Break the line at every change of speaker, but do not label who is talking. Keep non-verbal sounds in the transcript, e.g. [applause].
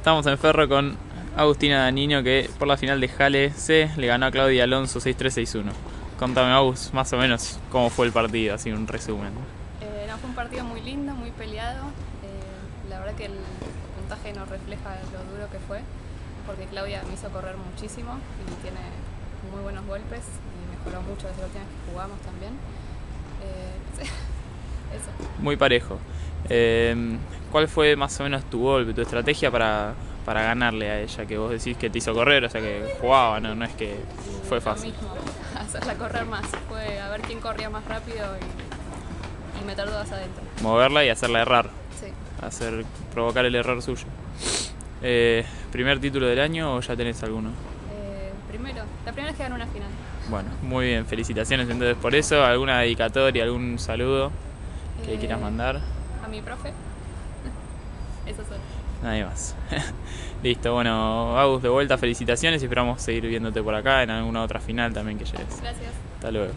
Estamos en Ferro con Agustina Daniño que por la final de Jale C le ganó a Claudia Alonso 6-3-6-1. Contame, Agus, más o menos cómo fue el partido, así un resumen.
Eh, no, fue un partido muy lindo, muy peleado. Eh, la verdad que el puntaje no refleja lo duro que fue, porque Claudia me hizo correr muchísimo y tiene muy buenos golpes y mejoró mucho desde la última vez que jugamos también. Eh, [laughs] eso.
Muy parejo. ¿Cuál fue más o menos tu golpe, tu estrategia para, para ganarle a ella? Que vos decís que te hizo correr, o sea que jugaba, no, no es que fue
Lo
fácil.
mismo, [laughs] hacerla correr más. Fue a ver quién corría más rápido y, y meter todas adentro.
Moverla y hacerla errar,
Sí.
hacer provocar el error suyo. Eh, ¿Primer título del año o ya tenés alguno?
Eh, primero, la primera vez que ganó una final.
Bueno, muy bien, felicitaciones entonces por eso. ¿Alguna dedicatoria, algún saludo que
Eh,
quieras mandar?
A mi profe. Eso solo.
Nadie más. Listo, bueno, Agus, de vuelta, felicitaciones y esperamos seguir viéndote por acá en alguna otra final también que llegues.
Gracias.
Hasta luego.